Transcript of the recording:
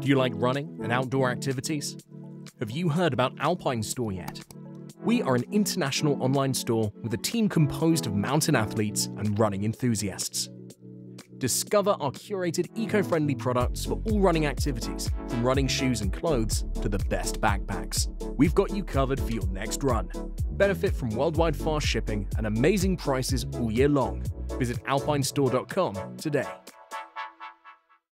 Do you like running and outdoor activities? Have you heard about Alpinstore yet? We are an international online store with a team composed of mountain athletes and running enthusiasts. Discover our curated eco friendly products for all running activities, from running shoes and clothes to the best backpacks. We've got you covered for your next run. Benefit from worldwide fast shipping and amazing prices all year long. Visit alpinstore.com today.